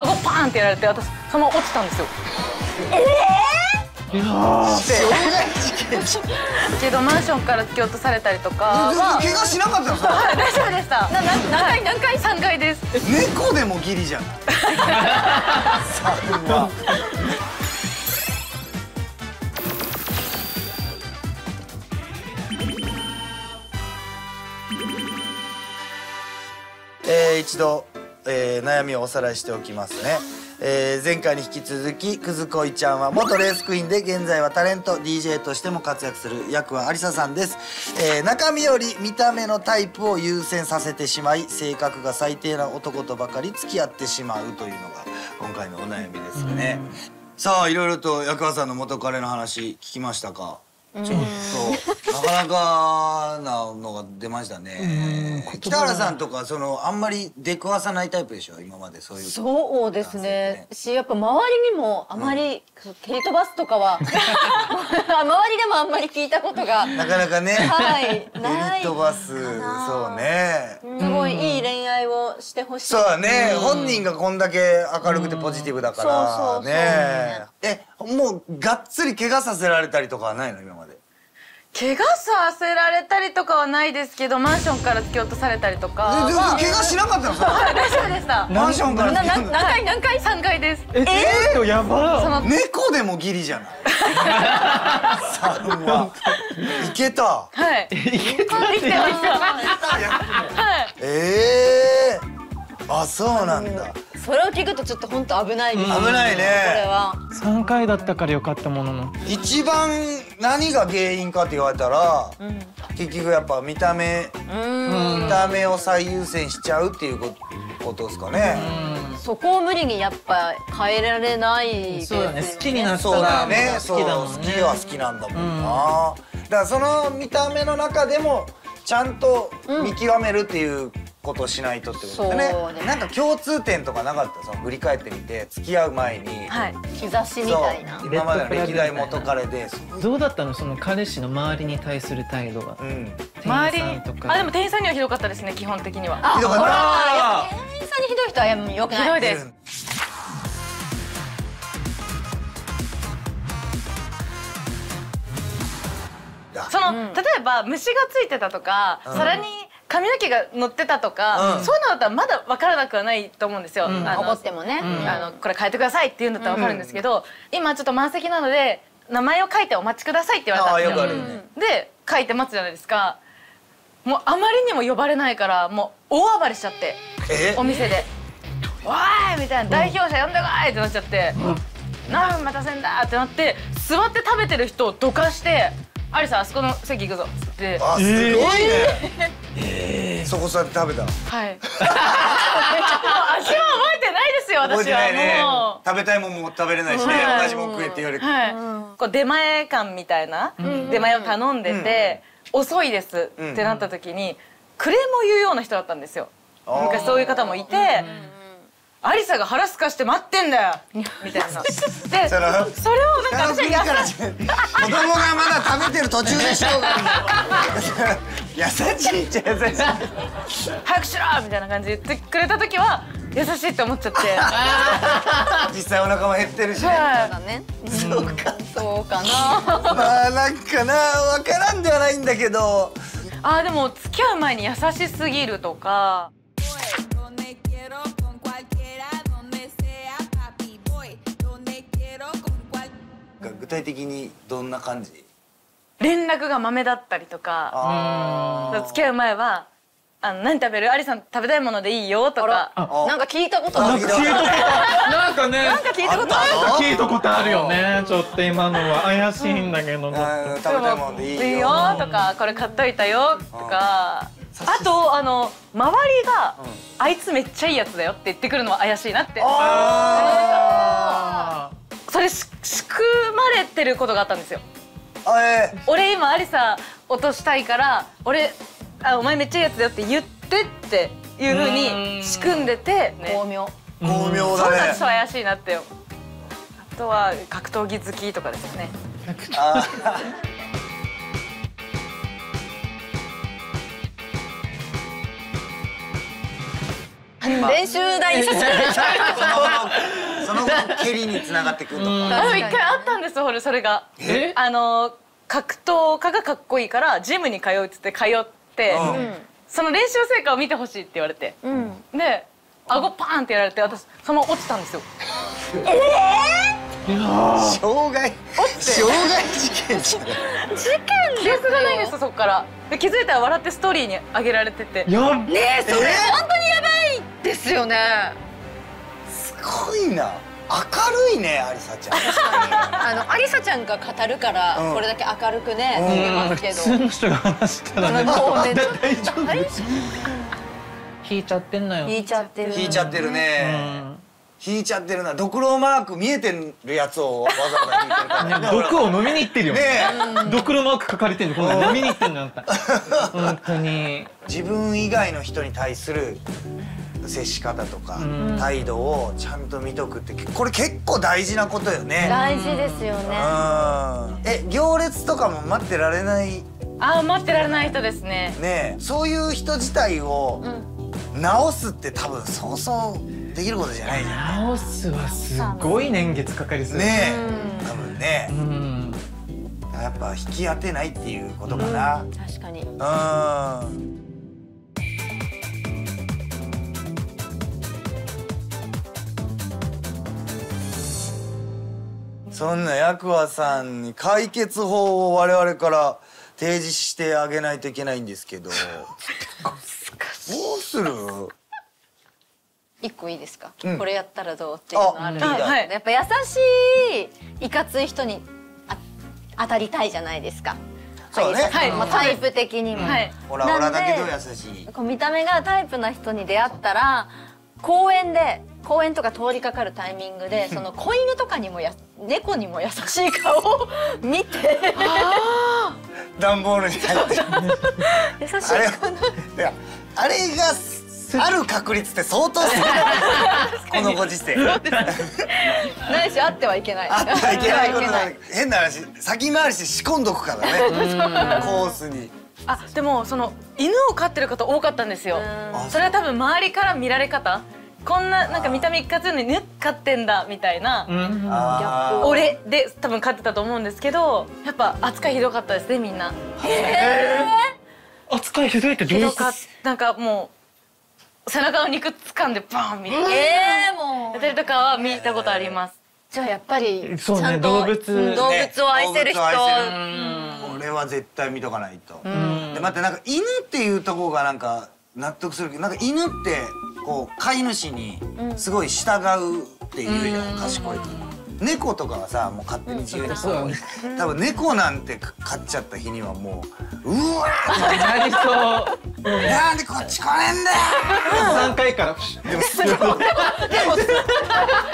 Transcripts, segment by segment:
パーンってやられて私そのまま落ちたんですよ。ええー、いやけどマンションから突き落とされたりとかは怪我しなかったのそれはい大丈夫でした。なな何回何回3階です。猫でもギリじゃないさあえー、一度、えー、悩みをおさらいしておきますね、えー、前回に引き続きくずこいちゃんは元レースクイーンで現在はタレント DJ としても活躍する役はありささんです、えー、中身より見た目のタイプを優先させてしまい性格が最低な男とばかり付き合ってしまうというのが今回のお悩みですね。さあいろいろと役和さんの元彼の話聞きましたか？ちょっとなかなかなのが出ましたね。北原さんとかそのあんまり出くわさないタイプでしょ？今までそういう。そうですね。しやっぱ周りにもあまり、うん、蹴り飛ばすとかは 周りでもあんまり聞いたことがなかなかね。はい。蹴り飛ばすそうね。すごいいい恋愛をしてほしい。そうだね、うん、本人がこんだけ明るくてポジティブだからね。えもうがっつり怪我させられたりとかはないの？今まで。怪我させられたりとかはないですけどマンションから突き落とされたりとかでで怪我しなかったのそれはい大丈夫でした。マンションから。な何回何回？3階です。ええ？ー、やば。猫でもギリじゃない？3は。いけた。はい。いけたできて。ましたはい。ええー、あそうなんだ、それを聞くとちょっと本当危ない危ないね。これは。3回だったからよかったものの。一番何が原因かって言われたら、うん、結局やっぱ見た目見た目を最優先しちゃうっていうことですかね。そこを無理にやっぱ変えられないそうだね。好きになったらそうだよねそう好きは好きなんだもんな、だからその見た目の中でもちゃんと見極めるっていうことをしないとってことだね。なんか共通点とかなかった？その振り返ってみて付き合う前に、はい、兆しみたいな。今までの歴代元彼でどうだったの？その彼氏の周りに対する態度が、うん、周りあでも店員さんにはひどかったですね基本的には。ひどかった。店員さんにひどい人はよくないひどいです、その、うん、例えば虫がついてたとか、うん、皿に髪の毛が乗ってたとか、うん、そういうのだったらまだ分からなくはないと思うんですよ。怒ってもね、あのこれ変えてくださいって言うんだったら分かるんですけど、今ちょっと満席なので名前を書いてお待ちくださいって言われたんですよ。ね、で書いて待つじゃないですか。もうあまりにも呼ばれないからもう大暴れしちゃってお店で「わーい!」みたいな「代表者呼んでこい!」ってなっちゃって「何分待たせんだ!」ってなって座って食べてる人をどかして「アリさんあそこの席行くぞ」っつってあすごいね、えー、そこ座って食べたはい。味は覚えてないですよ私は。ね、もう。食べたいもんも食べれないしね、はい、同じもん食えって言われて、はい、こう出前館みたいな、出前を頼んでて、遅いです。ってなった時に、クレームを言うような人だったんですよ。昔そういう方もいて、アリサが腹すかして待ってんだよ。みたいな。で、それをなんか私は優しい。子供がまだ食べてる途中でしょうが。優しいっちゃ優しい。早くしろみたいな感じで言ってくれた時は優しいって思っちゃって。実際お腹も減ってるし、ね。そうだね。そうか。そうかな。まあなんかなわからんではないんだけど。あでも付き合う前に優しすぎるとか。具体的にどんな感じ？連絡が豆だったりとか付き合う前はあの何食べる？アリさん食べたいものでいいよとかなんか聞いたことある。なんかねなんか聞いたことある。聞いたことあるよね。ちょっと今のは。怪しいんだけど、うん、食べたいものでいいよ。いいよとかこれ買っといたよとかあとあの周りが、あいつめっちゃいいやつだよって言ってくるのは怪しいなって。それ仕組まれてることがあったんですよ。えー、俺今アリサ落としたいから俺あお前めっちゃいいやつだよって言ってっていうふうに仕組んでて巧妙。巧妙だね。そうなんです怪しいなってあとは格闘技好きとかですね。練習台にさせられちゃその後その後蹴りにつながってくるとか。あでも一回あったんです俺それが。え？あの格闘家がかっこいいからジムに通うっつって通って、うん。その練習成果を見てほしいって言われて、う。うん。で顎パーンってやられて私そのまま落ちたんですよ。傷害？傷害事件じゃない記憶がないんですよそこから。で気づいたら笑ってストーリーに上げられてて。やっねえそれ。え？本当にやばいですよね。すごいな。明るいねアリサちゃん。あのアリサちゃんが語るからうん。これだけ明るくねうん。見えますけ普通ど。の人が話したらね。大丈夫引いちゃってんのよ。引いちゃってる。引いちゃってるうねん。引いちゃってるな。ドクロマーク見えてるやつをわざわざ引いてるから。ね毒を飲みに行ってるよ。ねドクロマーク書かれてんの。こん。飲みに行ってんのあんた。本当に。自分以外の人に対する接し方とかん。態度をちゃんと見とくってこれ結構大事なことよね。大事ですよね。うん。え行列とかも待ってられない？あー待ってられない人ですね。ねそういう人自体を直すって多分そうそうできることじゃないじゃ直すはすごい年月かかりそうんね。え。多分ね。うん。やっぱ引き当てないっていうことかな。確かに。うんそんなヤクワさんに解決法を我々から提示してあげないといけないんですけど。どうする一個いいですか、うん。これやったらどうっていうのあるんですけど。あはいやっぱ優しいいかつい人にあ当たりたいじゃないですか。そうね。はいうんまあ、タイプ的にも。はい。ほらなんでほらだけど優しい。こう見た目がタイプな人に出会ったら公園で公園とか通りかかるタイミングでその子犬とかにもや猫にも優しい顔を 見て。段ボールに入って。る 優しいあれ顔のいやあれがある確率って相当少ないこのご時世。ないしあってはいけない。あってはいけないことだ。変な話先回りして仕込んどくからね。コースに。あでもその犬を飼ってる方多かったんですよ。うん。それは多分周りから見られ方こんななんか見た目一括に犬飼ってんだみたいなうん。俺で多分飼ってたと思うんですけどやっぱ扱いひどかったですねみんな。扱いひどいってどういうこと？ひどかっなんかもう背中の肉掴んでバーンみたいな。ええもう。やったりとかは見たことあります。じゃあやっぱりそうねちゃんと動物。うん動物を愛せる人、ねこれは絶対見とかないと。で待ってなんか犬っていうところがなんか納得するけどなんか犬ってこう飼い主にすごい従うっていうじゃない賢いから猫とかはさもう勝手に自由にそうだね。多分猫なんて飼っちゃった日にはもううわーなりそう。なんでこっち来ねえんだよ。三回から猫は大丈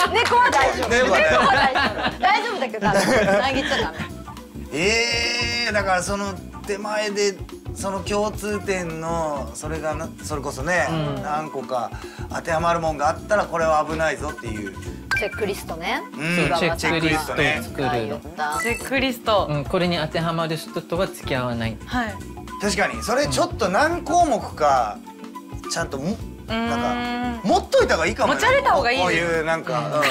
夫猫は大丈夫。猫は大丈夫。大丈夫だけど投げ ちゃダメ。えー、だからその手前でその共通点のそれがなそれこそね、何個か当てはまるもんがあったらこれは危ないぞっていう。チェックリストね。うん。チェックリスト。ね。さんが言ったチェックリスト、うん、これに当てはまる人とは付き合わない。はい。確かに。それちょっと何項目かちゃんともなんか持っといた方がいいかもね。持ち歩いた方がいいこういうなんか、うん。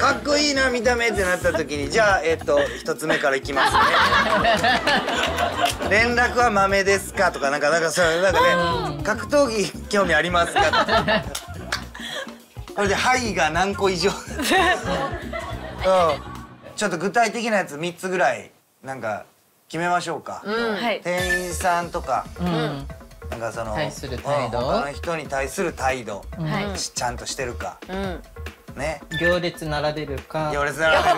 かっこいいな見た目ってなった時にじゃあえっ、と一つ目からいきますね。連絡は豆ですかとかなんかなんかそうなんかね格闘技興味ありますか？とかこれで「はい」が何個以上？うん。ちょっと具体的なやつ3つぐらいなんか決めましょうか、はい。店員さんとか。うんなんかその対する態度？うん他の人に対する態度、はい。ちゃんとしてるか。うん。ね。行列並べるか。行列並べるか。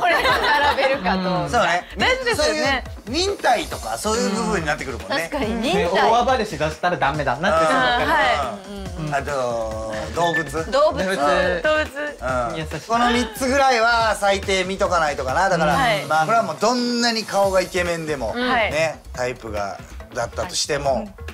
並べるかと。そうね。大事ですよね。忍耐とかそういう部分になってくるもんね、確かに忍ね耐大暴れしだしたらダメだなってそのあーからはあと動物？動物。動物。動物。うん。優しい。この3つぐらいは最低見とかないとかな。だから、はい。まあこれはもうどんなに顔がイケメンでも、はい。ねタイプがだったとしても、こ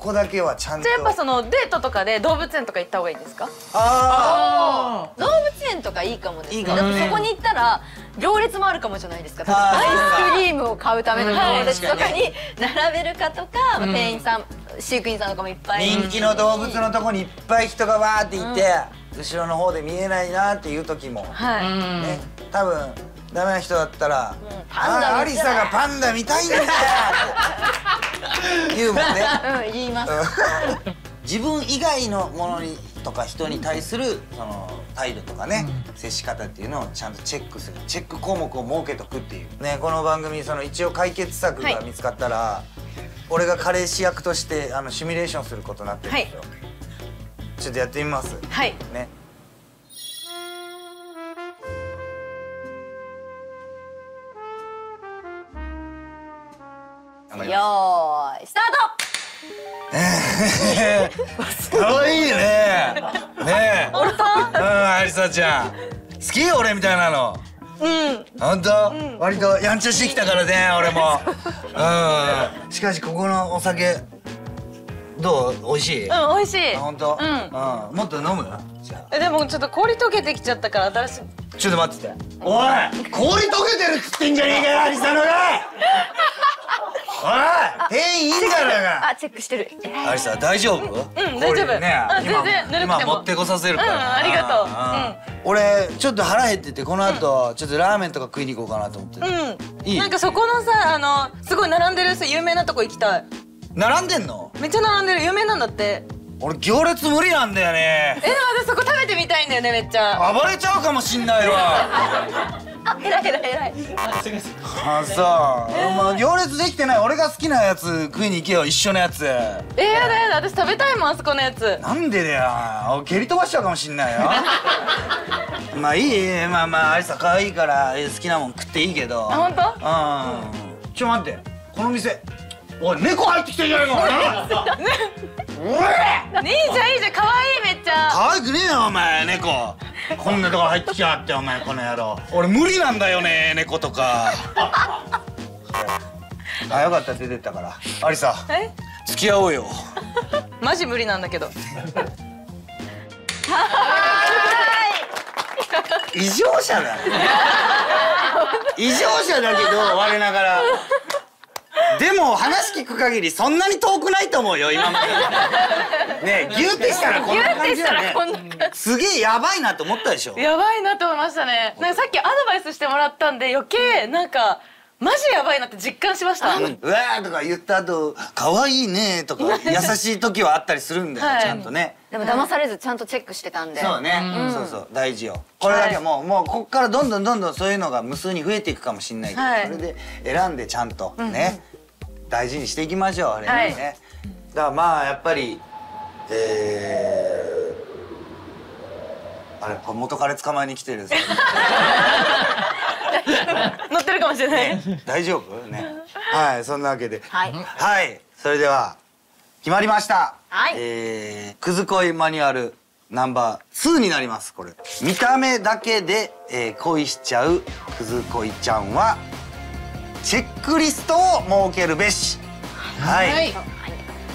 こだけはちゃんと。じゃあやっぱそのデートとかで動物園とか行った方がいいんですか？あ動物園とかいいかもですね。いいかもね。だってそこに行ったら行列もあるかもじゃないですか。アイスクリームを買うための行列とかはいに並べるかとか、まあ店員さん飼育員さんとかもいっぱい人気の動物のとこにいっぱい人がわーっていて、後ろの方で見えないなっていう時も、はい、ね多分ダメな人だったら「パンダあアリ見たいサがパンダ見たいんだよ!」って言うもんね。うん言います。自分以外のものにとか人に対するその態度とかね、接し方っていうのをちゃんとチェックする。チェック項目を設けとくっていう。ねこの番組その一応解決策が見つかったら、俺が彼氏役としてあのシミュレーションすることになってるんですよ、ちょっとやってみます。はい。ねよーいスターかわいいね。ねえ。本当うんアリサちゃん。好き？俺みたいなの。うん。本当、割とやんちゃしてきたからね俺も。うん。しかしここのお酒どう？美味しい、うん美味しい。あ本当？うん。うん。もっと飲む？じゃえでもちょっと氷溶けてきちゃったから新し。いあちょっと待ってて。おい氷溶けてるっつってんじゃねえかよアリサのがおい店員いいんだろうトが。あチェックしてる。アリサ大丈夫？うん大丈夫。ね、うん全然ぬるくても。今持ってこさせるから。うんありがとう。うん俺ちょっと腹減っててこの後ちょっとラーメンとか食いに行こうかなと思って。うん。いい？なんかそこのさあのすごい並んでるさ有名なとこ行きたい。並んでんの？めっちゃ並んでる。有名なんだって。俺行列無理なんだよね。え。でも私そこ食べてみたいんだよねめっちゃ。暴れちゃうかもしんないわ。あ偉い偉い。偉いあそう。もう行列できてない俺が好きなやつ食いに行けよ一緒のやつ。えー、やだやだ。私食べたいもんあそこのやつ。なんでだよ。俺蹴り飛ばしちゃうかもしんないよ。まあいいまあまあアリサ可愛いから好きなもん食っていいけど。あ本当？うん。ちょ待って。この店おい猫入ってきてんじゃないかおいおいじゃんいいじゃん可愛いめっちゃ。可愛くねえよお前猫。こんなとこ入ってきやがってお前この野郎。俺無理なんだよね猫とか。あよかった出てったから。アリサえ？付き合おうよ。マジ無理なんだけど。異常者だ。異常者だけど我ながらでも話聞く限りそんなに遠くないと思うよ今まで。ねえ ギュってしたらこんな感じだね。こんな感すげえやばいなと思ったでしょ。じやばいなと思いましたね。なんかさっきアドバイスしてもらったんで余計なんかマジやばいなって実感しました、うん。うわーとか言った後可愛いねとか 優しい時はあったりするんだよ、はい。ちゃんとね。でも騙されずちゃんとチェックしてたんで。そうね、そうそう。大事よ。これだけはもう、もうこっからどんどんどんどんそういうのが無数に増えていくかもしれないけど、はい。それで選んでちゃんとね、大事にしていきましょうあれね、はい。だからまあやっぱりえー、あれ元彼捕まえに来てるんですけど 乗ってるかもしれない。大丈夫？ね。はいそんなわけで。はい。はいそれでは決まりました。はい。えー、くず恋マニュアルナンバー2になりますこれ。見た目だけで、えー恋しちゃうくず恋ちゃんはチェックリストを設けるべし。はい、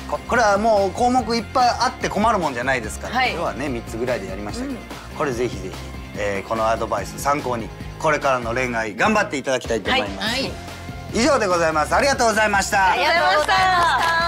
ここれはもう項目いっぱいあって困るもんじゃないですから、はい。今日はね3つぐらいでやりましたけど、これぜひぜひ、えーこのアドバイス参考にこれからの恋愛頑張っていただきたいと思います、はい。以上でございます。ありがとうございました。ありがとうございました